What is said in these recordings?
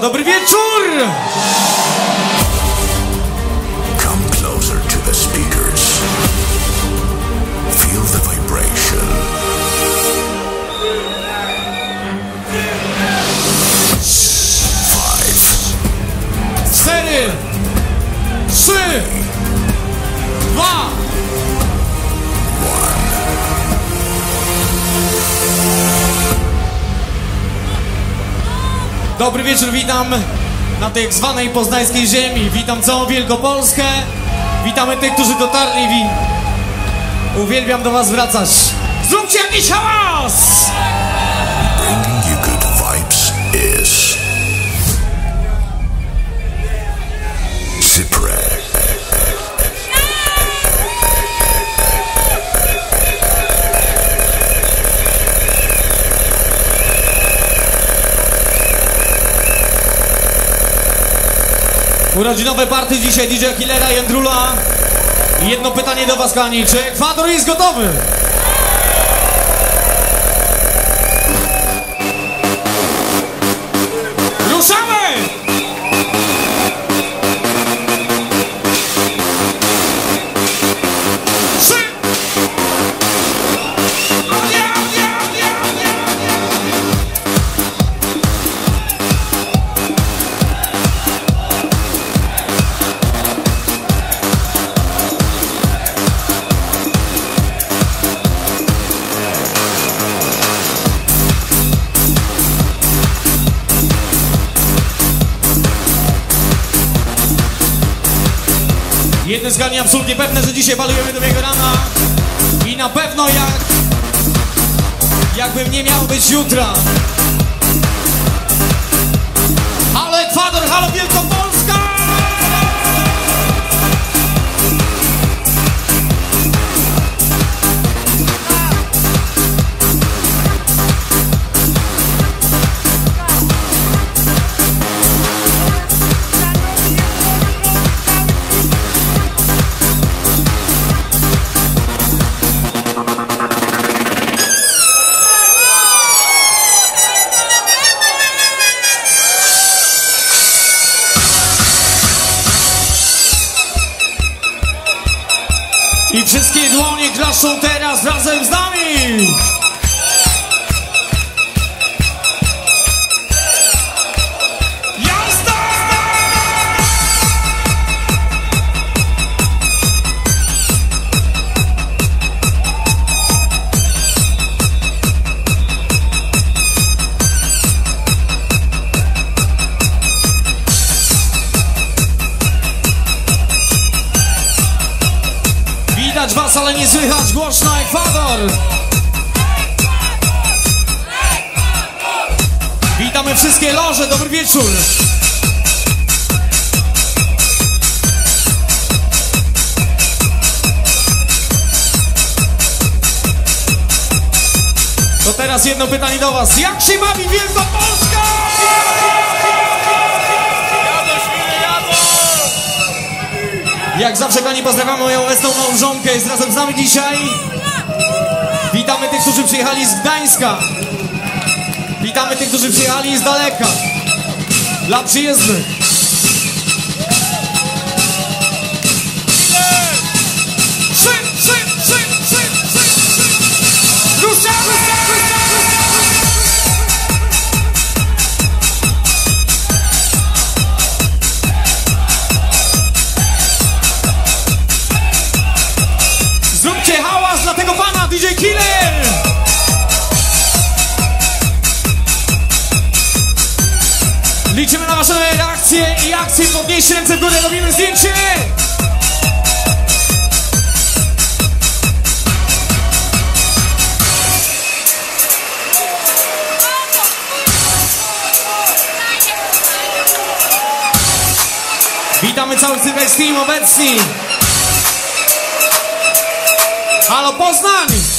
Dobry wieczór! Wieczór, witam na tej zwanej poznańskiej ziemi. Witam całą Wielkopolskę. Witamy tych, którzy dotarli. Wi- Uwielbiam do was wracać. Zróbcie jakiś hałas! Urodzinowe party dzisiaj DJ Killera i Andrula. I Jedno pytanie do was, kochani. Czy Ekwador jest gotowy? Absolutnie pewne, że dzisiaj balujemy do biegu rana i na pewno jak jakbym nie miał być jutra. Witamy wszystkie loże, dobry wieczór! To teraz jedno pytanie do was. Jak się bawi Wielkopolska? Jak zawsze kochani pozdrawiamy moją obecną małżonkę, jest razem z nami dzisiaj. Witamy tych, którzy przyjechali z Gdańska. Witamy tych, którzy przyjechali z daleka. Dla przyjezdnych. Ruszamy! Akcje. Podnieście ręce w górę, robimy zdjęcie! Witamy cały Cybex Team obecni! Halo Poznań!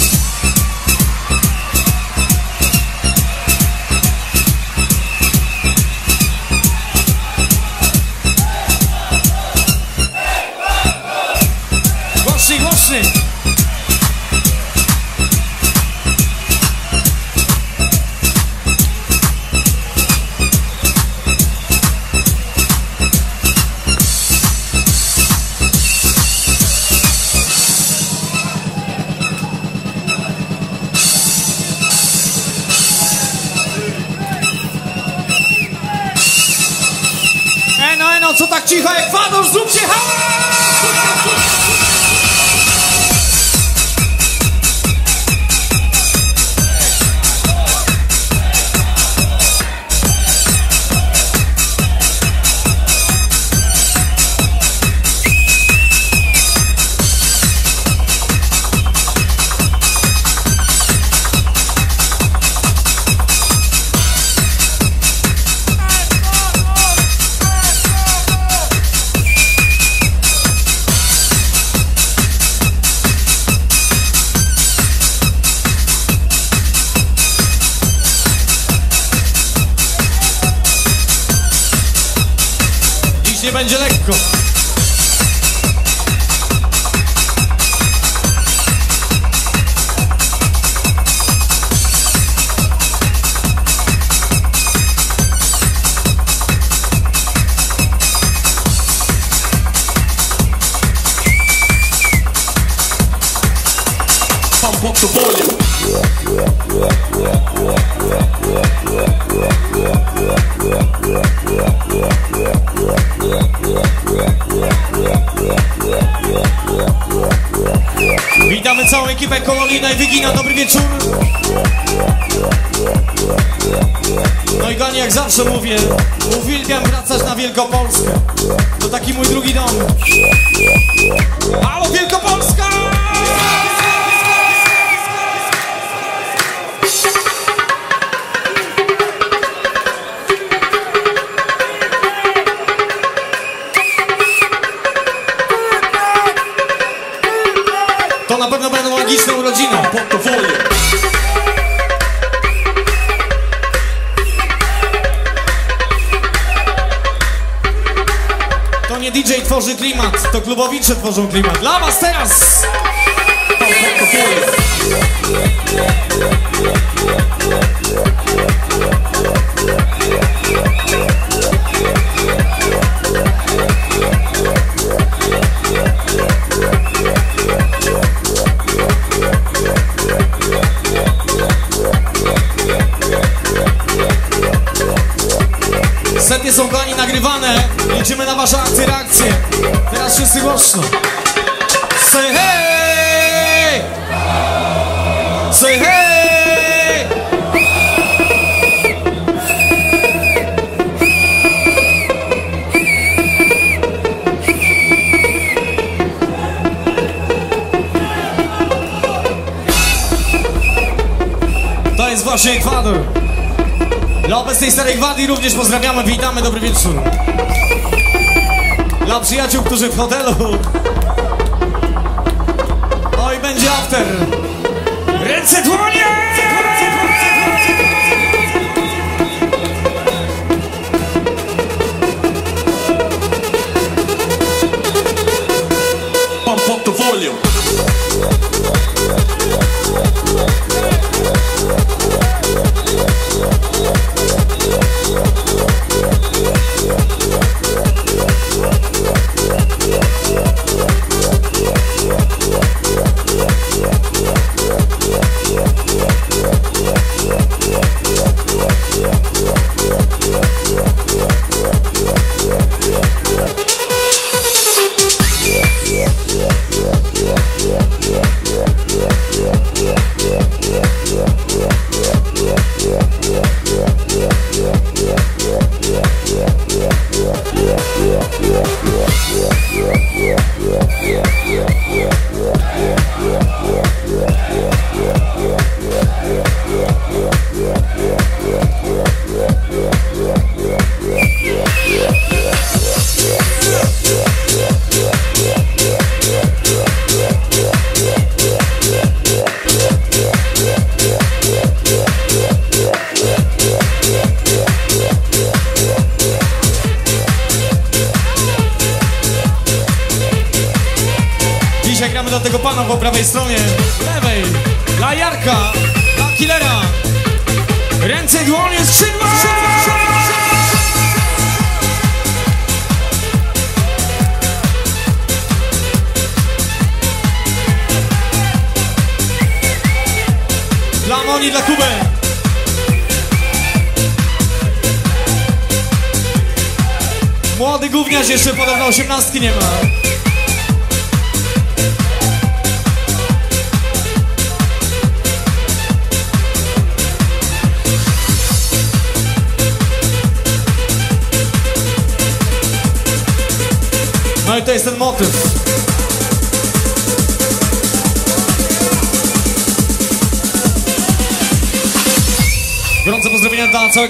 Tak cicho? Zróbcie hałas! Tworzy klimat, to klubowicze tworzą klimat. Dla was teraz! Setnie są kochani nagrywane. Liczymy na wasze akcje, reakcje. Wszyscy głośno. Say hey! Say hey! To jest właśnie Ekwador. Dla obecnej Starej Gwardii również pozdrawiamy, witamy, dobry wieczór. Dla przyjaciół, którzy w hotelu. Oj, będzie after. Ręce dłonie!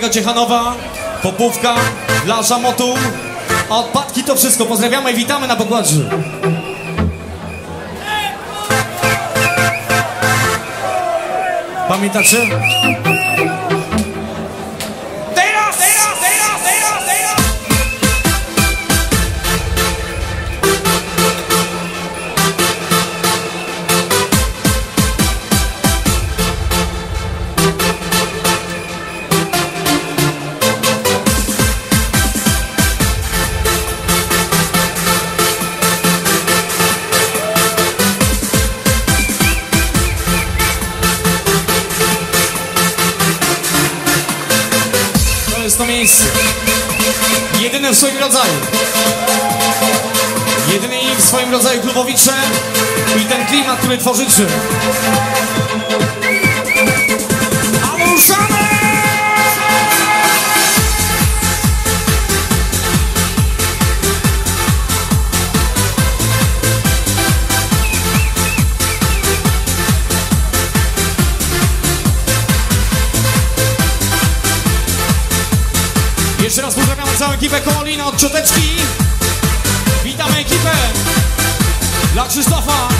Ciechanowa, Popówka, dla Żamotu, a odpadki to wszystko. Pozdrawiamy i witamy na pokładzie. Pamiętacie? Jedyne w swoim rodzaju. Jedyny w swoim rodzaju klubowicze i ten klimat, który tworzycie. Ekipę Kołolina od Cioteczki. Witamy ekipę dla Krzysztofa.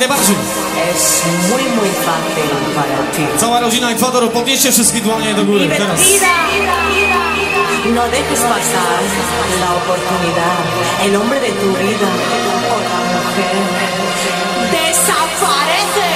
Najbardziej. Es muy muy fácil para ti. Cała rodzina Ekwadoru, podnieście wszystkie dłonie do góry teraz. No dejes pasar la oportunidad. El hombre de tu vida o la mujer desaparece.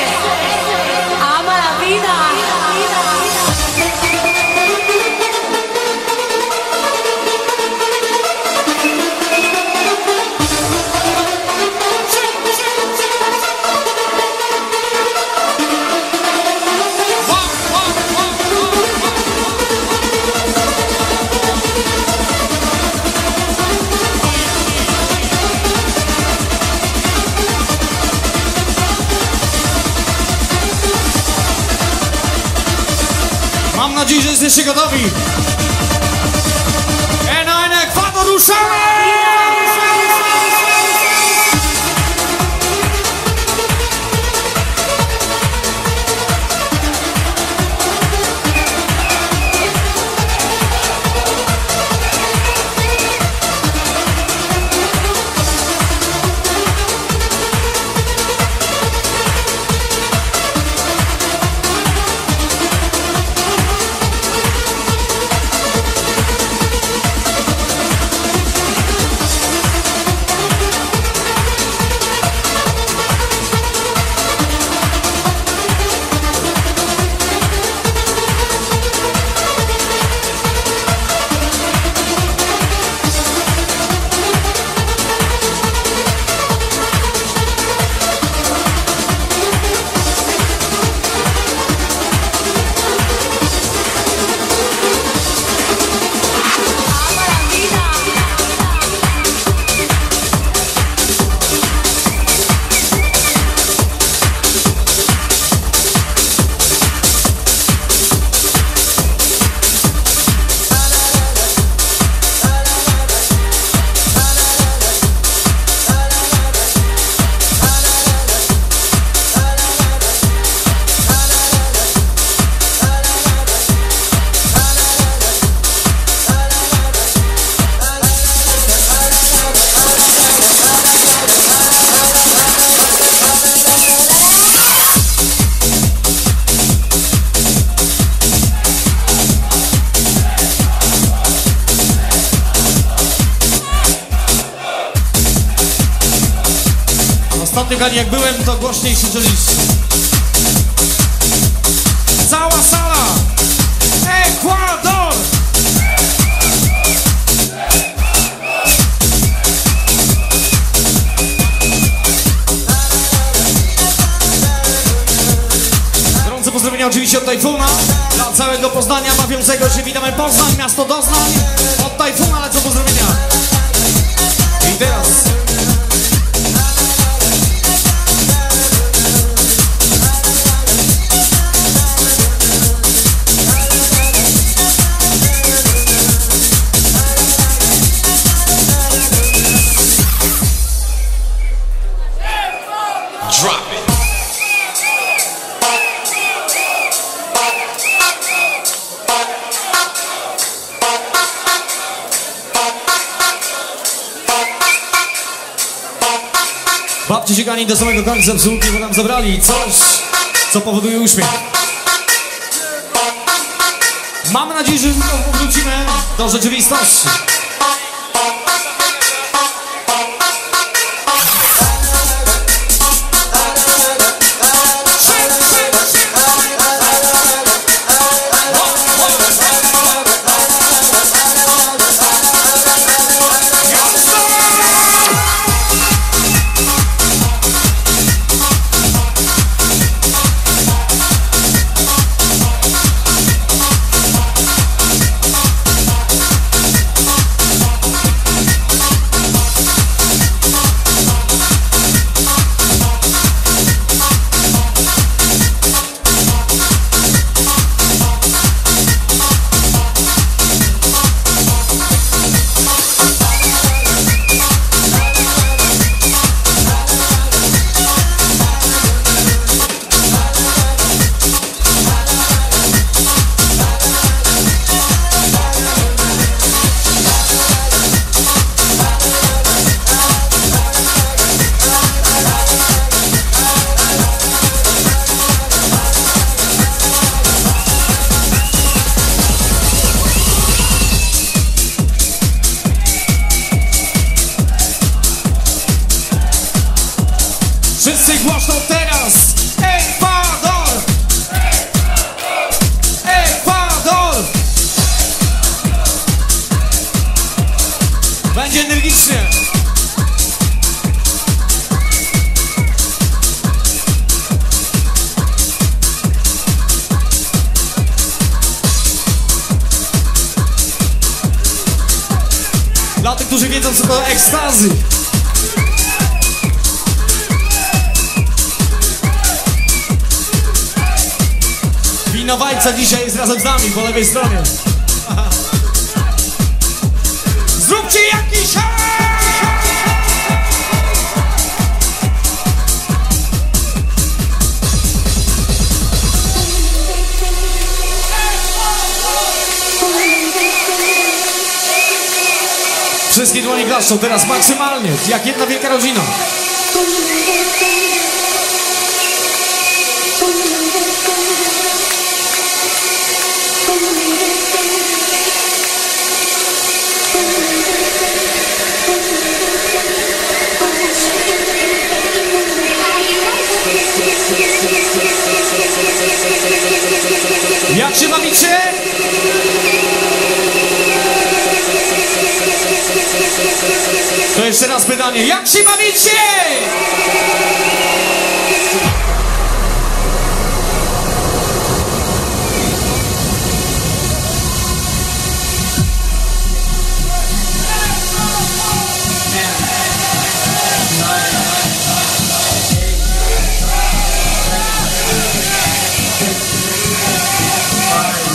Mam nadzieję, że jesteście gotowi. E gali jak byłem, to głośniej krzyczeliście. Cała sala! Ekwador! Gorące pozdrowienia oczywiście od Tajfuna dla całego Poznania bawiącego się. Witamy Poznań, miasto Doznań. Od Tajfuna lecą pozdrowienia. Sięgani do samego końca psułki, bo nam zabrali coś, co powoduje uśmiech. Mamy nadzieję, że wrócimy do rzeczywistości. Pytanie, jak się bawicie?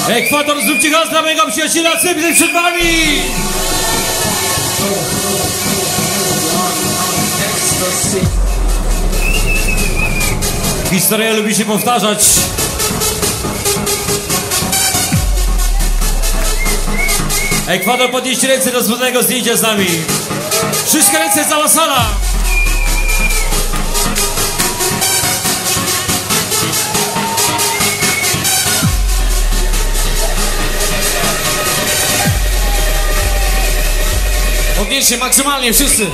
Ekwator, zróbcie gaz dla mojego przyjaciela Cybry przed wami! Historia lubi się powtarzać. Ekwador, podnieście ręce do wspólnego zdjęcia z nami. Wszystkie ręce, cała sala! Podnieście maksymalnie wszyscy.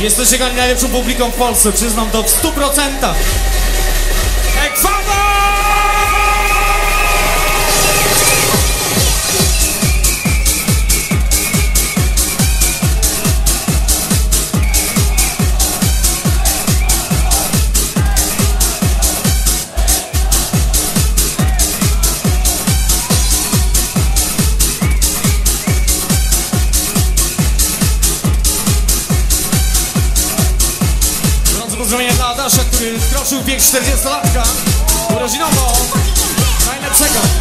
Jesteście najlepszą publiką w Polsce, przyznam to w 100%. W wiek 40-latka. Urodzinowo. Najlepszego.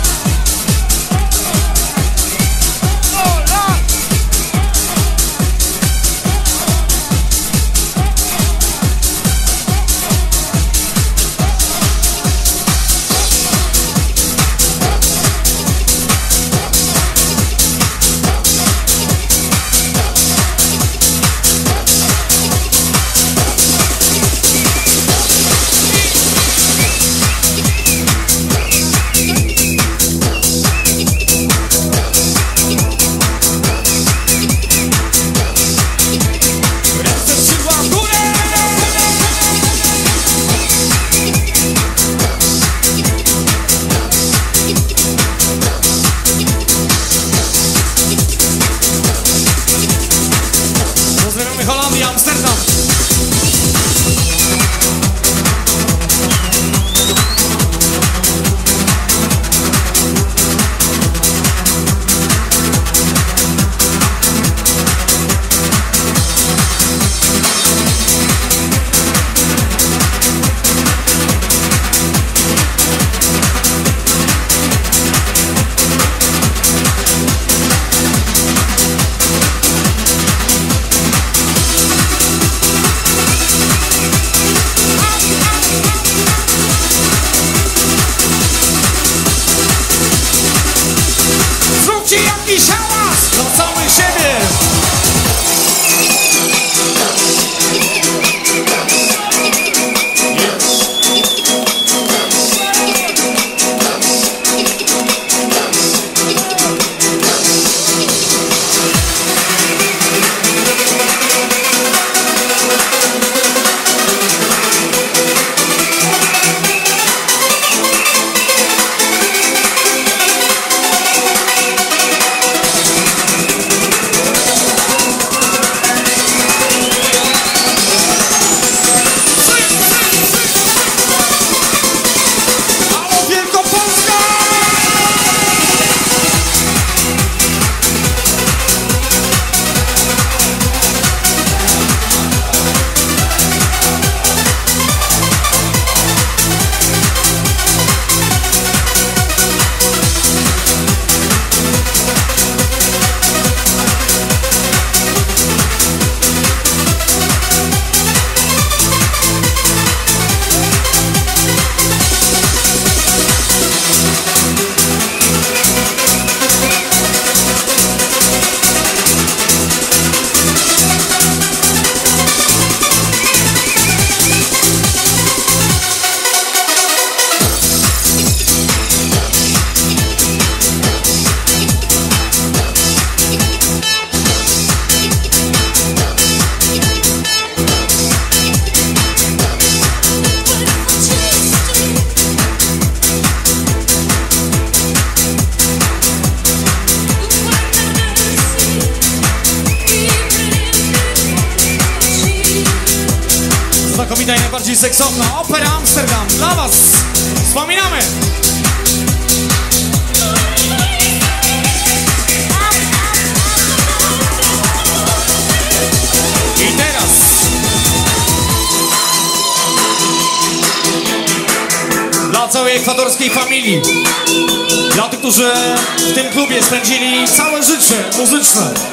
Muzyczne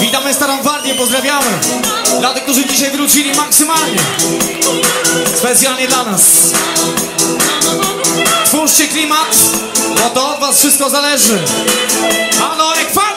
Witamy Starą Gwardię, pozdrawiamy. Dla tych, którzy dzisiaj wrócili maksymalnie. Specjalnie dla nas. Twórzcie klimat, bo to od was wszystko zależy. Halo Ekwador!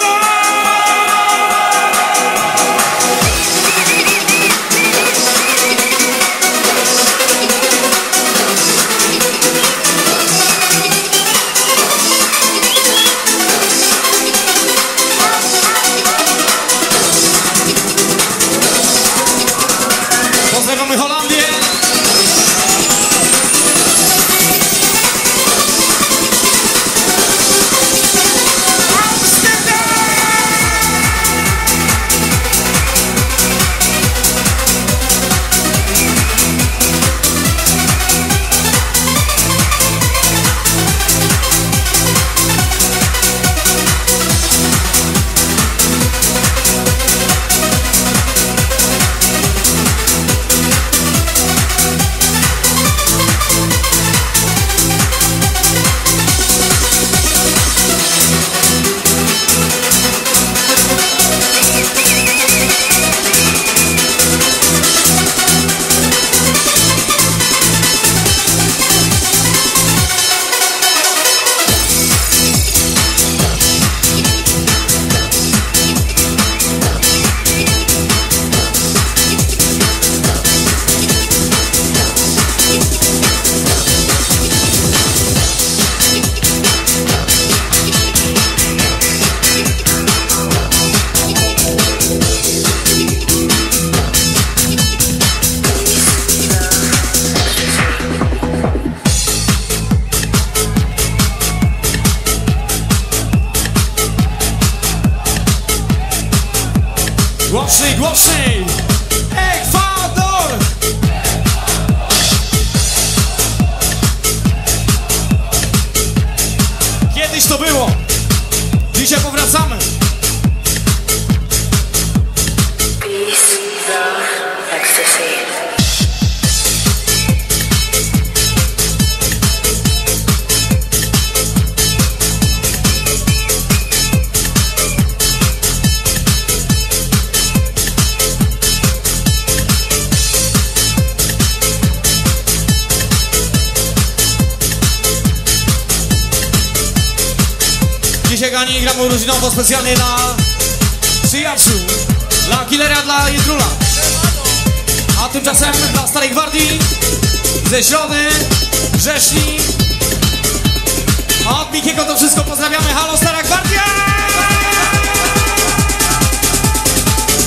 Gramy urodzinowo specjalnie dla przyjaciół, dla Killera, dla Jedrula. A tymczasem dla Starej Gwardii ze Środy, Wrześni. A od Mikiego to wszystko pozdrawiamy. Halo Stara Gwardia!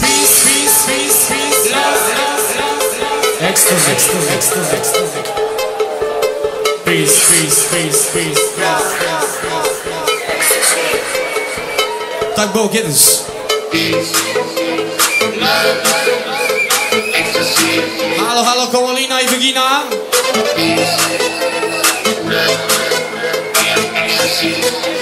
Peace, peace, peace, peace, love. Ecstasy, ecstasy, ecstasy, ecstasy. Peace, peace, peace, peace. Tak było kiedyś. Halo, halo, Kołolina i Wygina. Ruszamy!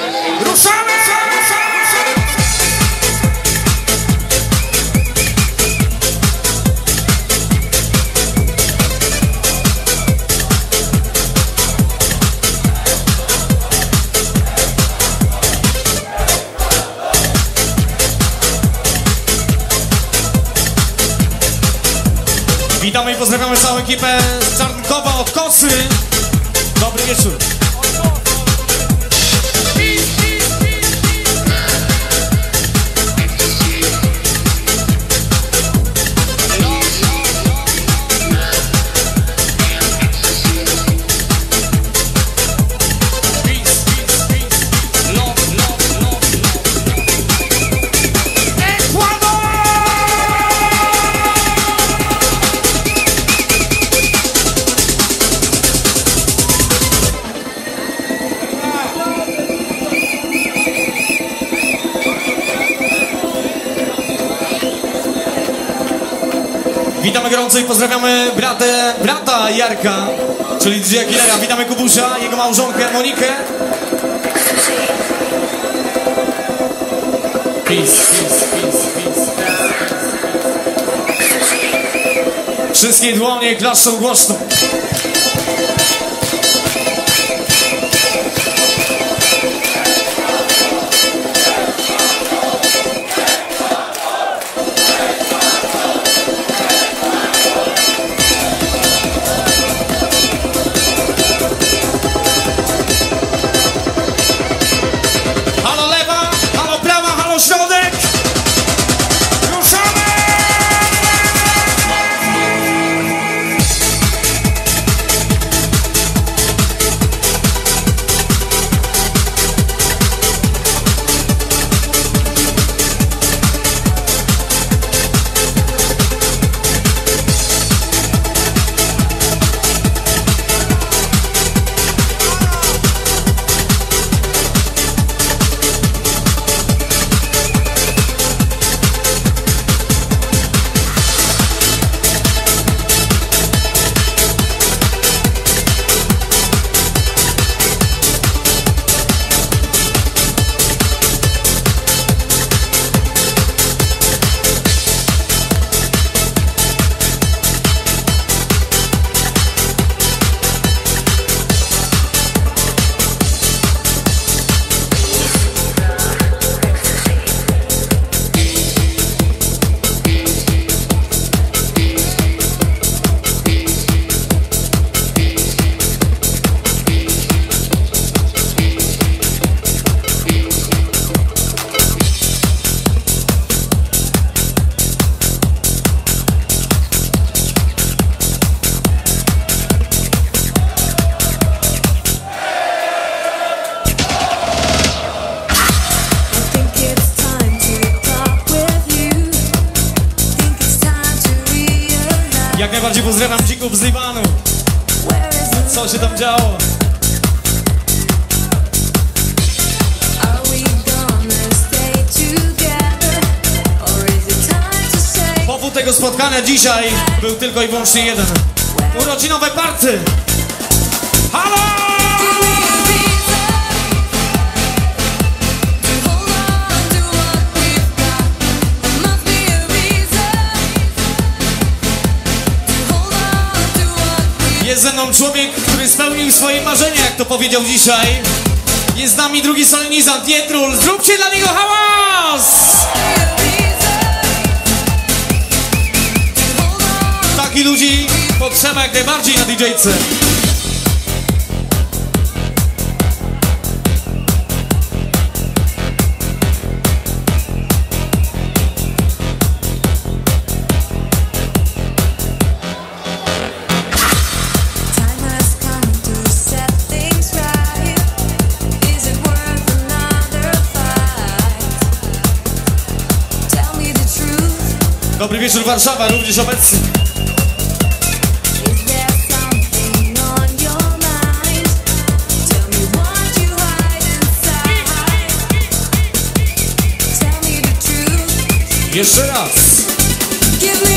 Pozdrawiamy całą ekipę Czarnkowa od Kosy. Dobry wieczór. Bardzo i pozdrawiamy bratę, brata Jarka, czyli DJ Killera. Witamy Kubusia, jego małżonkę Monikę. Peace, peace, peace, peace. Wszystkie dłonie klaszczą głośno. Się tam działo? Powód tego spotkania dzisiaj był tylko i wyłącznie jeden. Urodzinowe party! Ze mną człowiek, który spełnił swoje marzenia, jak to powiedział dzisiaj. Jest z nami drugi solenizant, Jetrul. Zróbcie dla niego hałas! Takich ludzi potrzeba jak najbardziej na DJ-ce. Dobry wieczór Warszawa, również obecny. Is there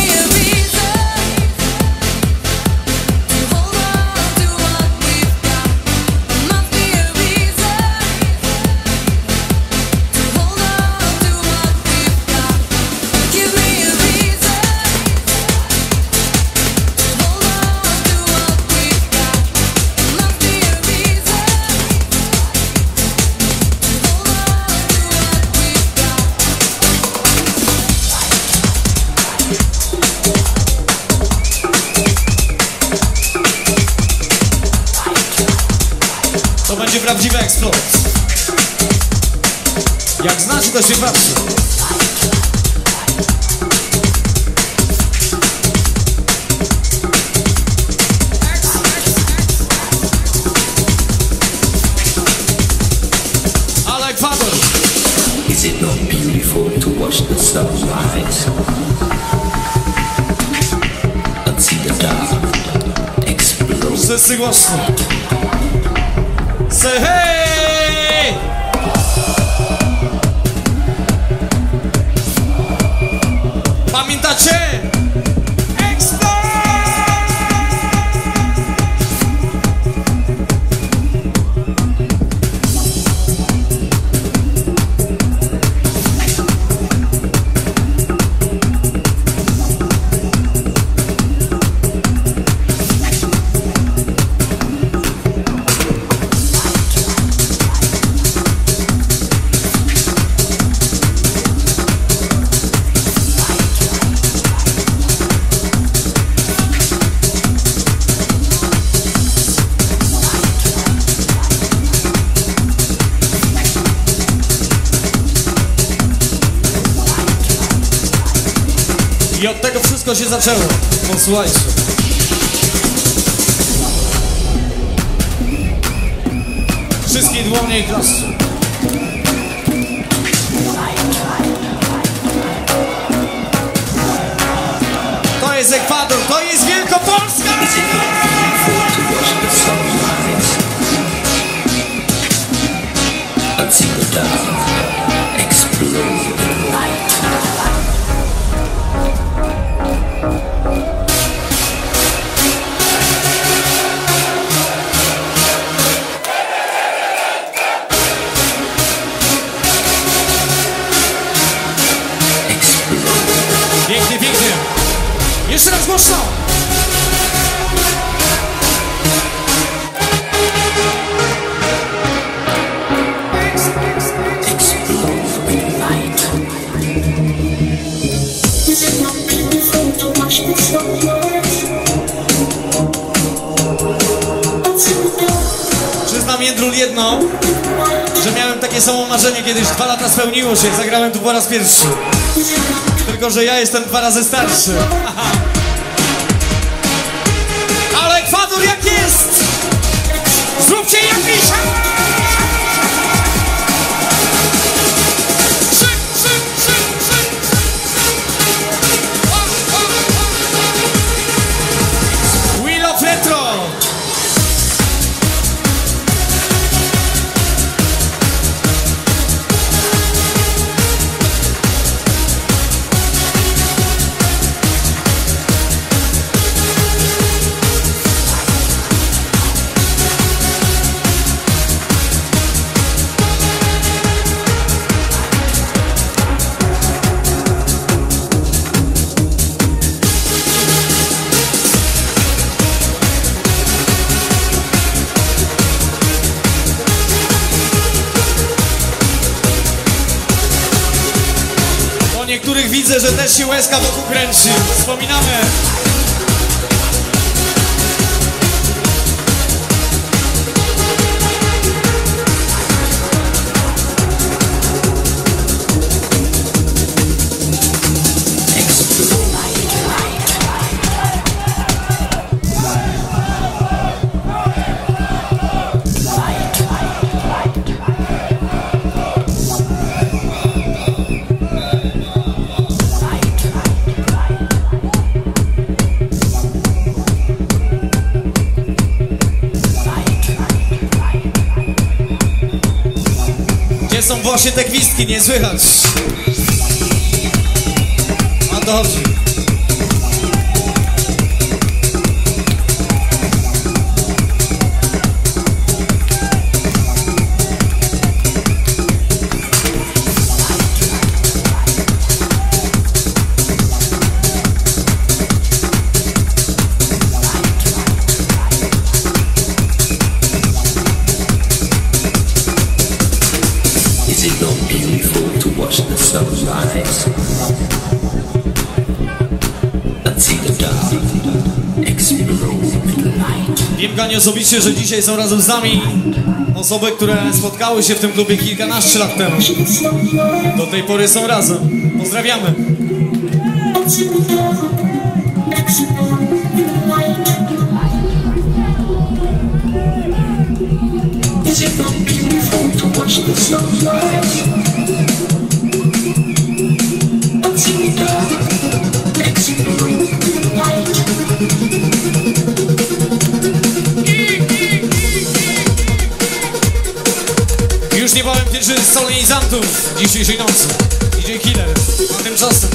eksplot. Jak znacie, to się patrzy. Is it not beautiful to watch the and see the explode? Wszyscy głośno. Say hey! Pamiętacie? Explode! wszystko się zaczęło. Posłuchajcie. Wszystkie dłonie i klasy. To jest Ekwador, to jest po raz pierwszy. Tylko, że ja jestem dwa razy starszy. Aha. się łezka wokół kręci. Wspominamy. się te gwizdki, nie słychać. A dobrze. osobiście, że dzisiaj są razem z nami osoby, które spotkały się w tym klubie kilkanaście lat temu. Do tej pory są razem. Pozdrawiamy. największych solenizantów dzisiejszej nocy DJ Killer. A tymczasem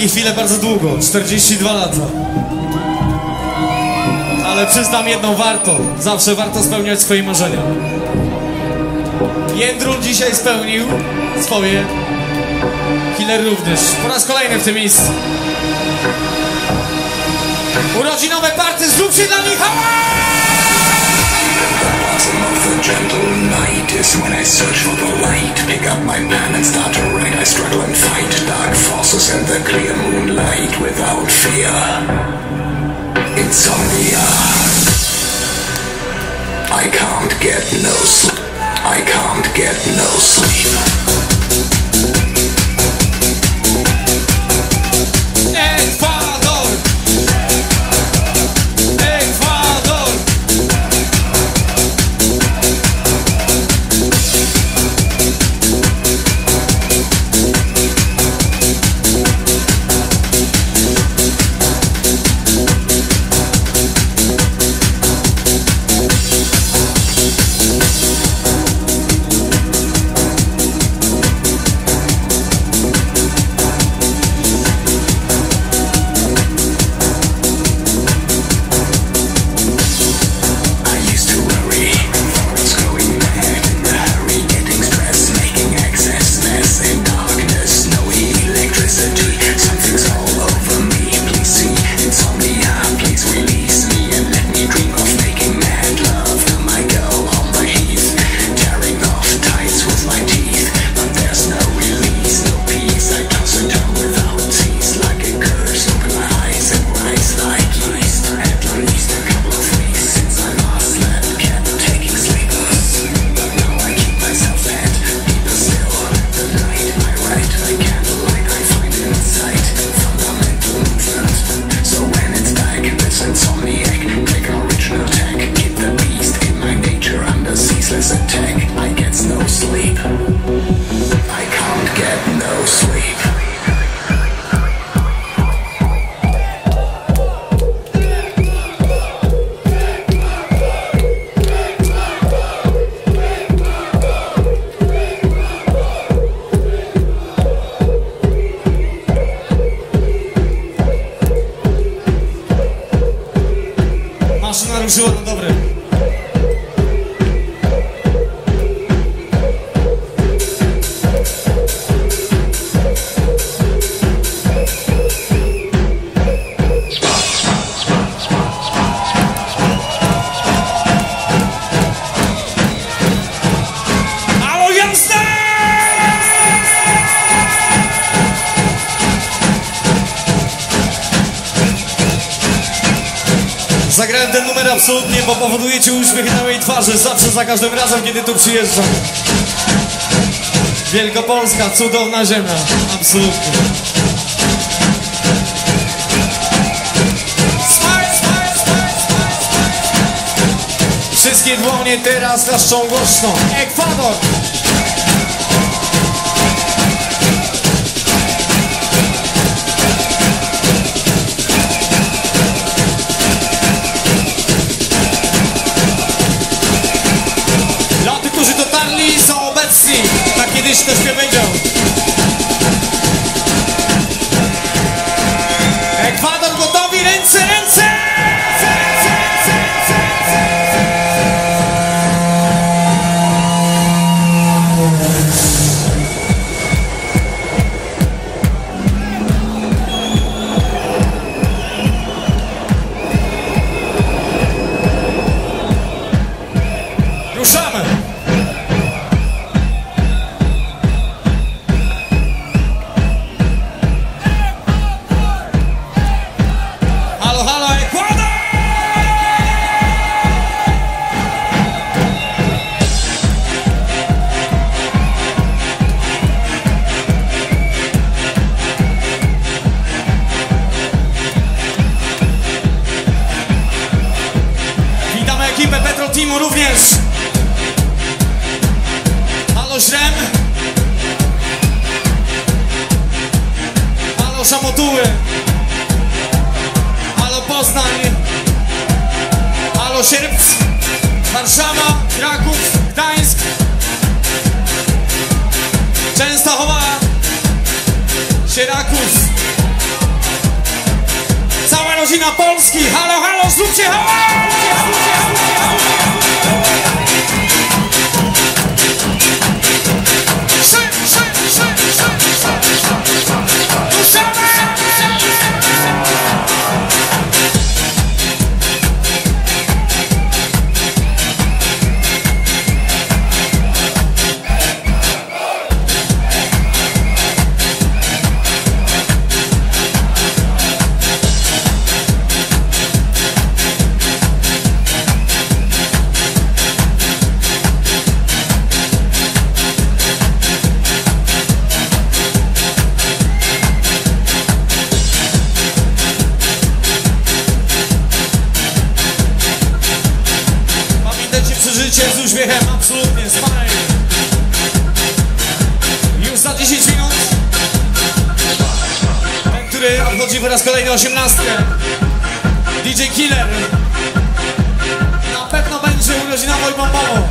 takie chwile bardzo długo, 42 lata. Ale przyznam jedną warto, zawsze warto spełniać swoje marzenia. Jędrul dzisiaj spełnił swoje, Killer również. Po raz kolejny w tym miejscu. Urodzinowe party, zróbcie dla the gentle night is when I search for the light. Pick up my pen and start to write. I and fight dark forces in the clear moonlight without fear. Insomnia. I can't get no sleep. I can't get no sleep. Za każdym razem, kiedy tu przyjeżdżam. Wielkopolska, cudowna ziemia, absolutnie. Wszystkie dłonie teraz klaszczą głośno. Ekwador! Tak który obchodzi po raz kolejny 18. DJ Killer. Na pewno będzie urodzinowo i bombowo.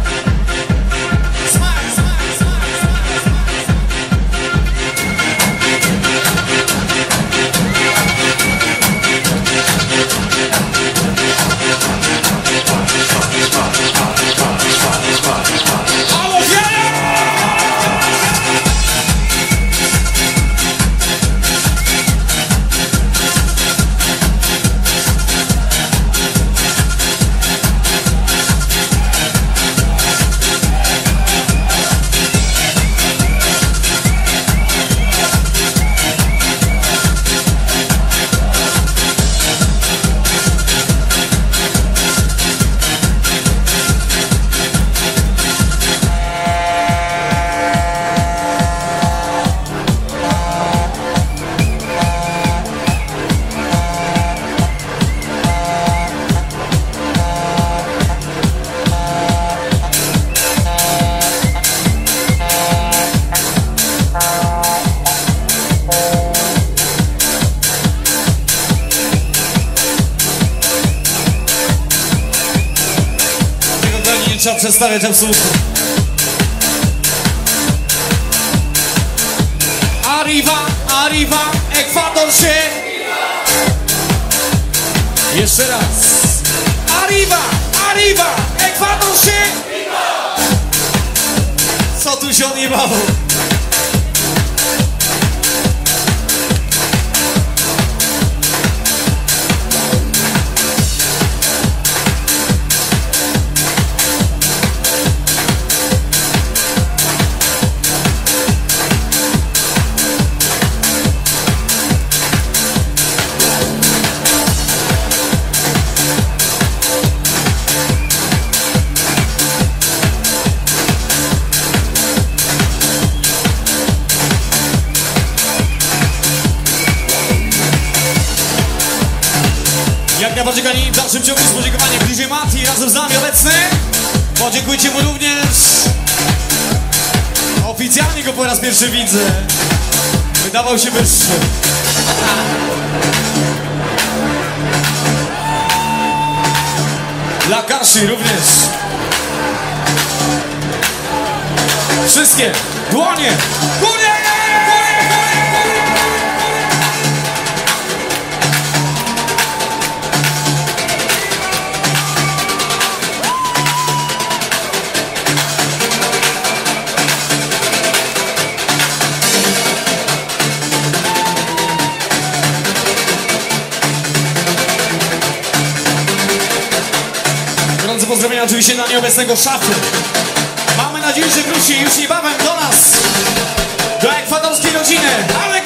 Przedstawiać absolutnie. Arriva, arriva, Ekwador się! Jeszcze raz. Arriva, arriva, Ekwador się! Co tu się odjebało? Ciągu z podziękowaniem DJ Mati razem z nami obecny. Podziękujcie mu również. Oficjalnie go po raz pierwszy widzę. Wydawał się wyższy. Dla również. Wszystkie dłonie. Oczywiście dla nieobecnego szafy. Mamy nadzieję, że wróci już niebawem do nas. Do ekwadorskiej rodziny. Ale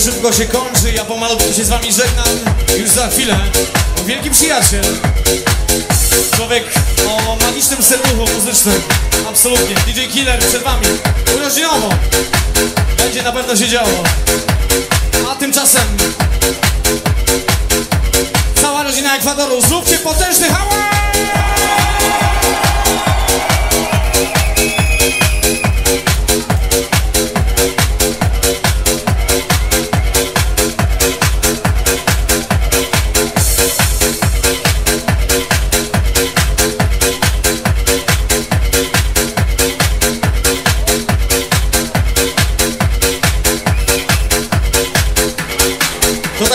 Szybko się kończy. Ja pomalutku się z wami żegnam. Już za chwilę. Wielki przyjaciel. Człowiek o magicznym serduchu muzycznym. Absolutnie. DJ Killer przed wami. Urodzinowo. Będzie na pewno się działo.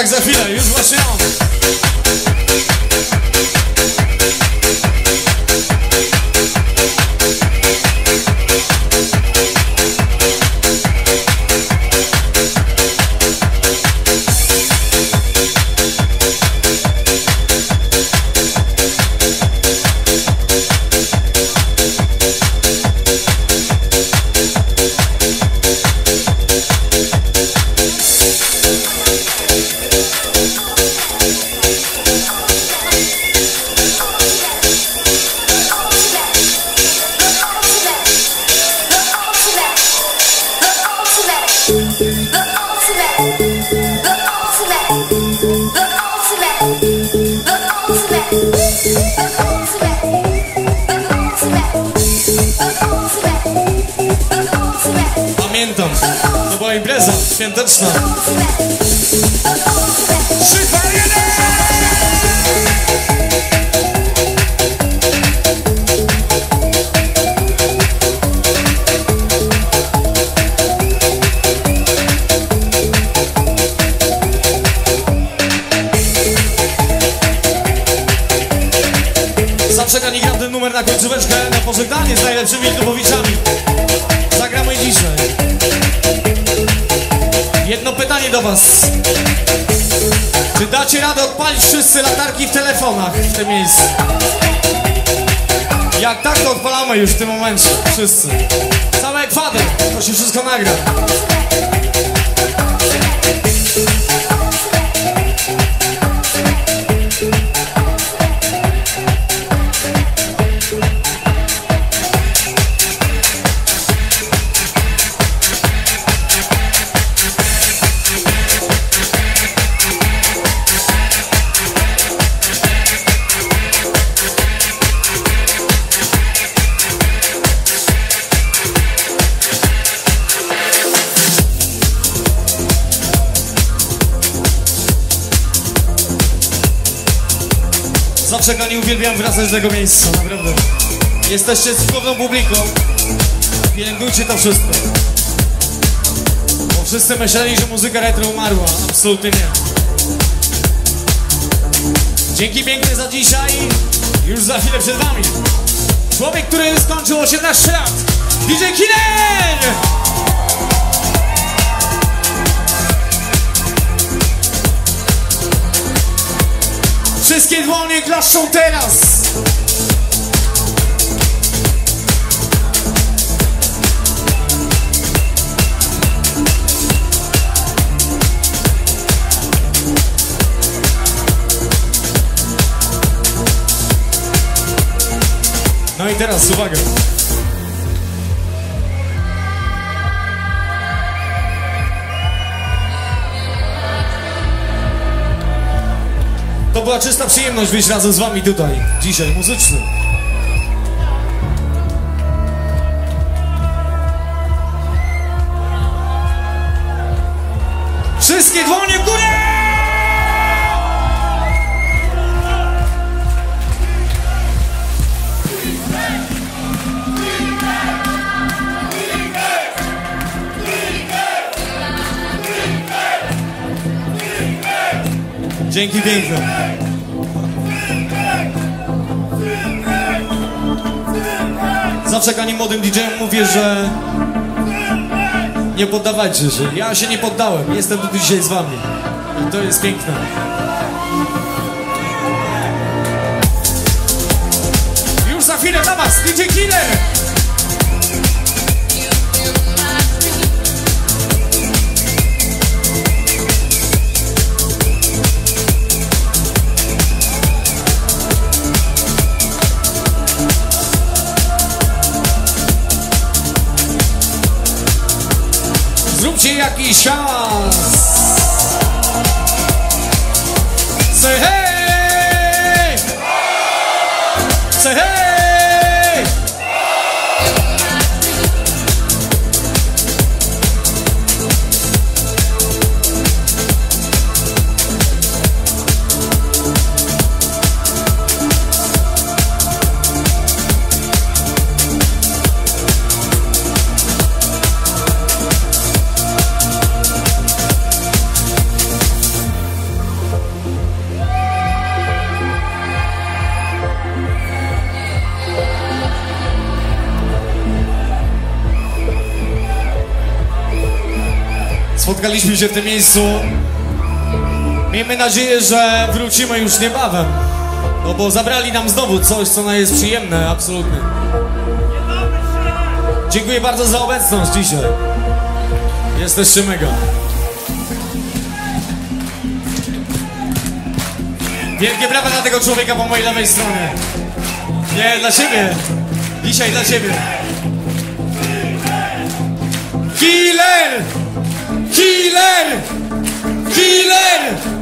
Tak za chwilę, już właśnie on. Już w tym momencie. Wszyscy. Uwielbiam wracać do tego miejsca, naprawdę. Jesteście cudowną publiką. Pielęgnujcie to wszystko. Bo wszyscy myśleli, że muzyka retro umarła. Absolutnie nie. Dzięki piękne za dzisiaj. Już za chwilę przed wami. Człowiek, który skończył 18 lat. DJ Killer! Wszystkie dłonie klaszczą teraz! No i teraz uwaga. Była czysta przyjemność być razem z wami tutaj, dzisiaj, muzyczny. Dzięki piękne. Zawsze kani młodym DJ-em mówię, że nie poddawajcie się. Ja się nie poddałem. Jestem tu dzisiaj z wami. I to jest piękne. Już za chwilę dla was, DJ Killer! Zróbcie jakiś hałas! Say hey! Say hey! Spotkaliśmy się w tym miejscu. Miejmy nadzieję, że wrócimy już niebawem. No bo zabrali nam znowu coś, co nam jest przyjemne, absolutnie. Dziękuję bardzo za obecność dzisiaj. Jesteście mega. Wielkie brawa dla tego człowieka po mojej lewej stronie. Nie, dla ciebie. Dzisiaj dla ciebie. Killer! Killer! Killer!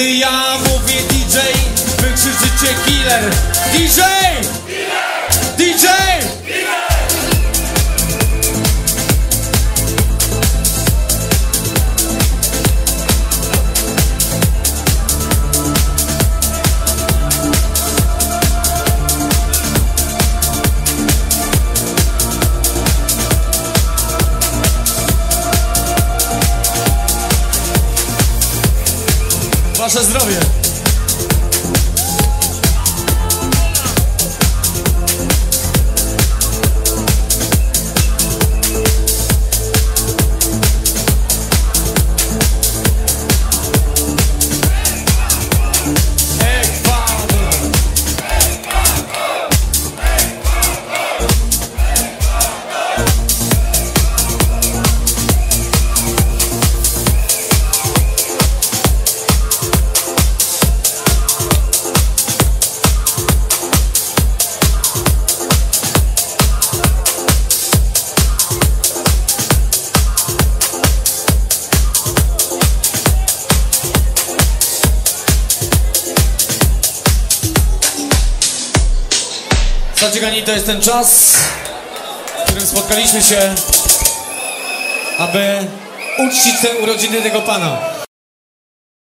Kiedy jest ten czas, w którym spotkaliśmy się, aby uczcić te urodziny tego pana.